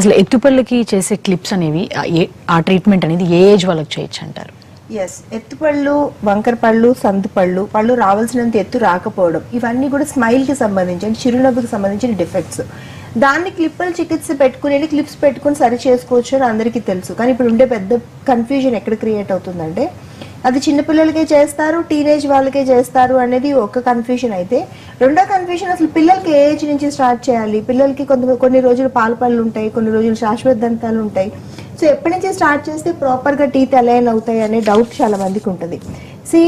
అసలు ఎత్తుపళ్ళకి చేసే క్లిప్స్ అనేవి ఆ ఏ- ఆ ట్రీట్మెంట్ అనేది ఏ ఏజ్ వాళ్ళకి చేయొచ్చు అంటారు? ఎస్ ఎత్తుపళ్ళు వంకర పళ్ళు సందు పళ్ళు పళ్ళు రావాల్సినంత ఎత్తు రాకపోవడం ఇవన్నీ కూడా స్మైల్కి సంబంధించిన చిరునవ్వుకి సంబంధించిన డిఫెక్ట్స్. దాన్ని క్లిప్పులు చికిత్స పెట్టుకుని క్లిప్స్ పెట్టుకుని సరి చేసుకోవచ్చు అని అందరికీ తెలుసు. కానీ ఇప్పుడు ఉండే పెద్ద కన్ఫ్యూజన్ ఎక్కడ క్రియేట్ అవుతుందంటే అది చిన్నపిల్లలకే చేస్తారు టీనేజ్ వాళ్ళకే చేస్తారు అనేది ఒక కన్ఫ్యూషన్ అయితే. రెండో కన్ఫ్యూషన్ అసలు పిల్లలకి ఏ ఏజ్ నుంచి స్టార్ట్ చేయాలి? పిల్లలకి కొంత కొన్ని రోజులు పాల పళ్ళు ఉంటాయి కొన్ని రోజులు శాశ్వత దంతాలు ఉంటాయి. సో ఎప్పటి నుంచి స్టార్ట్ చేస్తే ప్రాపర్గా టీత్ అలైన్ అవుతాయి అనే డౌట్ చాలా మందికి ఉంటుంది. సి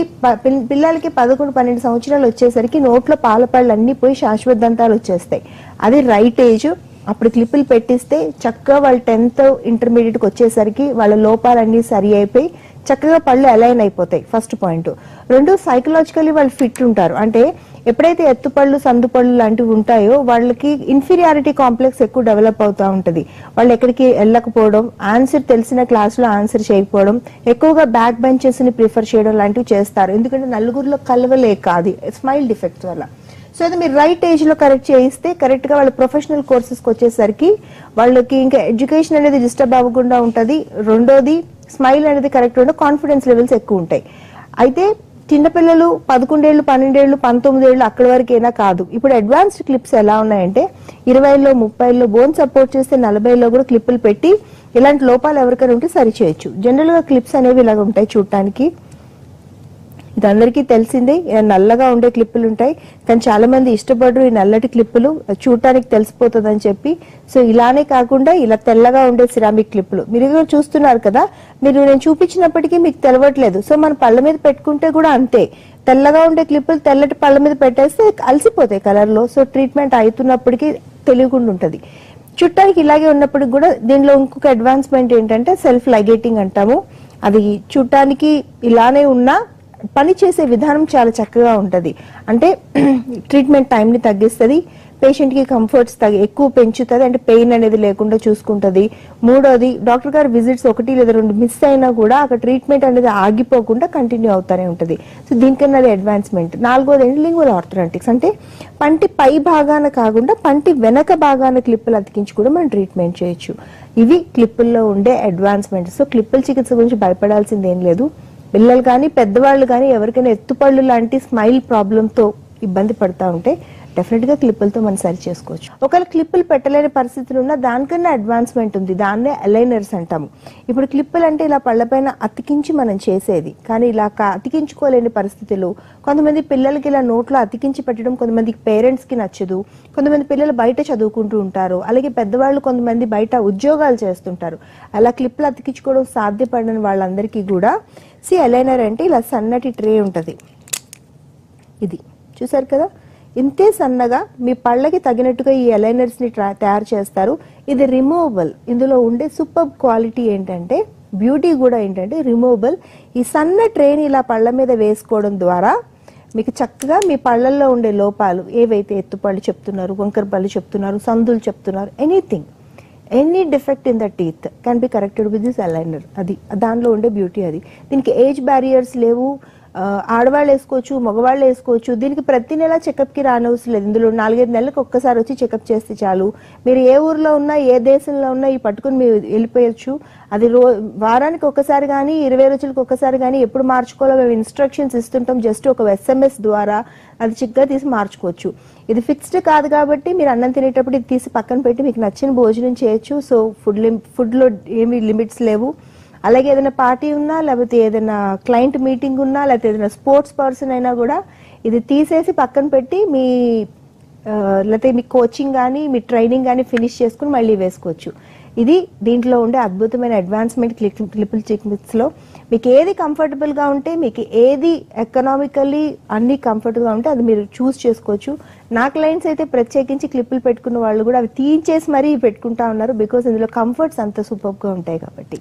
పిల్లలకి పదకొండు పన్నెండు సంవత్సరాలు వచ్చేసరికి నోట్లో పాల పళ్ళు అన్ని పోయి శాశ్వత దంతాలు వచ్చేస్తాయి. అది రైట్ ఏజ్ అప్పుడు క్లిప్పులు పెట్టిస్తే చక్కగా వాళ్ళు టెన్త్ ఇంటర్మీడియట్కి వచ్చేసరికి వాళ్ళ లోపాలన్నీ సరి అయిపోయి చక్కగా పళ్ళు అలైన్ అయిపోతాయి ఫస్ట్ పాయింట్. రెండు సైకలాజికలీ వాళ్ళు ఫిట్ ఉంటారు. అంటే ఎప్పుడైతే ఎత్తుపళ్ళు సందుపళ్ళు లాంటివి ఉంటాయో వాళ్ళకి ఇన్ఫీరియారిటీ కాంప్లెక్స్ ఎక్కువ డెవలప్ అవుతూ ఉంటుంది. వాళ్ళు ఎక్కడికి వెళ్ళకపోవడం ఆన్సర్ తెలిసిన క్లాసులో ఆన్సర్ చేయకపోవడం ఎక్కువగా బ్యాక్ బెంచెస్ని ప్రిఫర్ చేయడం లాంటివి చేస్తారు. ఎందుకంటే నలుగురిలో కలవలేక అది స్మైల్ డిఫెక్ట్స్ వల్ల. సో అది మీరు రైట్ ఏజ్లో కరెక్ట్ చేయిస్తే కరెక్ట్గా వాళ్ళ ప్రొఫెషనల్ కోర్సెస్కి వచ్చేసరికి వాళ్ళకి ఇంకా ఎడ్యుకేషన్ అనేది డిస్టర్బ్ అవ్వకుండా ఉంటది. రెండోది స్మైల్ అనేది కరెక్ట్ ఉండదు కాన్ఫిడెన్స్ లెవెల్స్ ఎక్కువ ఉంటాయి. అయితే చిన్నపిల్లలు పదకొండేళ్ళు పన్నెండేళ్ళు పంతొమ్మిదేళ్ళు అక్కడి వరకైనా కాదు. ఇప్పుడు అడ్వాన్స్డ్ క్లిప్స్ ఎలా ఉన్నాయంటే ఇరవైలో ముప్పైలో బోన్ సపోర్ట్ చేస్తే నలభైలో కూడా క్లిప్పులు పెట్టి ఇలాంటి లోపాలు ఎవరికైనా ఉంటే సరి చేయొచ్చు జనరల్గా క్లిప్స్ అనేవి ఇలాగ ఉంటాయి చూడటానికి. ఇది అందరికీ తెలిసిందే నల్లగా ఉండే క్లిప్పులు ఉంటాయి. కానీ చాలా మంది ఇష్టపడరు ఈ నల్లటి క్లిప్పులు. చూడటానికి తెలిసిపోతుంది అని చెప్పి. సో ఇలానే కాకుండా ఇలా తెల్లగా ఉండే సిరామిక్ క్లిప్పులు. మీరు చూస్తున్నారు కదా. మీరు నేను చూపించినప్పటికీ మీకు తెలవట్లేదు. సో మన పళ్ళ మీద పెట్టుకుంటే కూడా అంతే. తెల్లగా ఉండే క్లిప్పులు తెల్లటి పళ్ళ మీద పెట్టేస్తే అలసిపోతాయి కలర్లో సో ట్రీట్మెంట్ అవుతున్నప్పటికీ తెలియకుండా ఉంటది. చుట్టానికి ఇలాగే ఉన్నప్పటికి కూడా దీనిలో ఇంకొక అడ్వాన్స్మెంట్ ఏంటంటే సెల్ఫ్ లైగేటింగ్ అంటాము. అది చుట్టానికి ఇలానే ఉన్నా పని చేసే విధానం చాలా చక్కగా ఉంటుంది. అంటే ట్రీట్మెంట్ టైంని తగ్గిస్తుంది పేషెంట్కి కంఫర్ట్స్ తగ్గి ఎక్కువ పెంచుతుంది అంటే పెయిన్ అనేది లేకుండా చూసుకుంటుంది. మూడోది డాక్టర్ గారు విజిట్స్ ఒకటి లేదా రెండు మిస్ అయినా కూడా అక్కడ ట్రీట్మెంట్ అనేది ఆగిపోకుండా కంటిన్యూ అవుతూనే ఉంటుంది. సో దీనికన్నా అది అడ్వాన్స్మెంట్ నాలుగోది ఏంటి? లింగువల్ ఆర్థరాంటిక్స్ అంటే పంటి పై భాగాన కాకుండా పంటి వెనక భాగాన క్లిప్పులు అతికించి కూడా మనం ట్రీట్మెంట్ చేయొచ్చు. ఇవి క్లిప్పుల్లో ఉండే అడ్వాన్స్మెంట్ సో క్లిప్పుల చికిత్స గురించి భయపడాల్సింది ఏం లేదు. పిల్లలు కానీ పెద్దవాళ్ళు కానీ ఎవరికైనా ఎత్తుపళ్ళు లాంటి స్మైల్ ప్రాబ్లంతో ఇబ్బంది పడతా ఉంటే డెఫినెట్గా క్లిప్పులతో మనం సరి చేసుకోవచ్చు. ఒకవేళ క్లిప్పులు పెట్టలేని పరిస్థితులు ఉన్నా దానికన్నా అడ్వాన్స్మెంట్ ఉంది. దాన్నే అలైనర్స్ అంటాము. ఇప్పుడు క్లిప్పులు అంటే ఇలా పళ్ళపైన అతికించి మనం చేసేది. కానీ ఇలా అతికించుకోలేని పరిస్థితులు కొంతమంది పిల్లలకి ఇలా నోట్లో అతికించి పెట్టడం కొంతమంది పేరెంట్స్కి నచ్చదు. కొంతమంది పిల్లలు బయట చదువుకుంటూ ఉంటారు. అలాగే పెద్దవాళ్ళు కొంతమంది బయట ఉద్యోగాలు చేస్తుంటారు. అలా క్లిప్పులు అతికించుకోవడం సాధ్యపడని వాళ్ళందరికీ కూడా సి అలైనర్ అంటే ఇలా సన్నటి ట్రే ఉంటుంది. ఇది. చూసారు కదా? ఇంతే సన్నగా మీ పళ్ళకి తగినట్టుగా ఈ ఎలైనర్స్ని తయారు చేస్తారు. ఇది రిమూవబుల్ ఇందులో ఉండే సూపర్ క్వాలిటీ ఏంటంటే బ్యూటీ కూడా ఏంటంటే రిమూవబుల్ ఈ సన్న ట్రైన్ ఇలా పళ్ళ మీద వేసుకోవడం ద్వారా మీకు చక్కగా మీ పళ్ళల్లో ఉండే లోపాలు ఏవైతే ఎత్తుపళ్ళు చెప్తున్నారు వంకర పళ్ళు చెప్తున్నారు సందులు చెప్తున్నారు anything any defect in the teeth can be corrected with this aligner అది దానిలో ఉండే బ్యూటీ అది. దీనికి ఏజ్ బ్యారియర్స్ లేవు. ఆడవాళ్ళు వేసుకోవచ్చు మగవాళ్ళు వేసుకోవచ్చు. దీనికి ప్రతి నెల చెకప్కి రానవసరం లేదు. ఇందులో నాలుగైదు నెలలకు ఒక్కసారి వచ్చి చెకప్ చేస్తే చాలు. మీరు ఏ ఊర్లో ఉన్నా ఏ దేశంలో ఉన్నా ఈ పట్టుకుని మీరు వెళ్ళిపోయచ్చు. అది రో వారానికి ఒక్కసారి కానీ ఇరవై రోజులకు ఒక్కసారి కానీ ఎప్పుడు మార్చుకోవాలో మేము ఇన్స్ట్రక్షన్స్ ఇస్తుంటాం. జస్ట్ ఒక ఎస్ఎంఎస్ ద్వారా అది చిక్గా తీసి మార్చుకోవచ్చు. ఇది ఫిక్స్డ్ కాదు కాబట్టి మీరు అన్నం తినేటప్పుడు ఇది తీసి పక్కన పెట్టి మీకు నచ్చిన భోజనం చేయొచ్చు. సో ఫుడ్ ఫుడ్లో ఏమి లిమిట్స్ లేవు. అలాగే ఏదైనా పార్టీ ఉన్నా లేకపోతే ఏదైనా క్లయింట్ మీటింగ్ ఉన్నా లేకపోతే ఏదైనా స్పోర్ట్స్ పర్సన్ అయినా కూడా ఇది తీసేసి పక్కన పెట్టి మీ లేకపోతే మీ కోచింగ్ కానీ మీ ట్రైనింగ్ కానీ ఫినిష్ చేసుకుని మళ్ళీ వేసుకోవచ్చు. ఇది దీంట్లో ఉండే అద్భుతమైన అడ్వాన్స్మెంట్ క్లిప్ క్లిపుల్ చిక్మిక్స్లో మీకు ఏది కంఫర్టబుల్గా ఉంటే మీకు ఏది ఎకనామికల్లీ అన్ని కంఫర్టబుల్గా ఉంటే అది మీరు చూస్ చేసుకోవచ్చు. నా క్లయింట్స్ అయితే ప్రత్యేకించి క్లిప్పులు పెట్టుకున్న వాళ్ళు కూడా అవి తీయించేసి మరీ పెట్టుకుంటా ఉన్నారు బికాస్ ఇందులో కంఫర్ట్స్ అంత సూపర్గా ఉంటాయి కాబట్టి.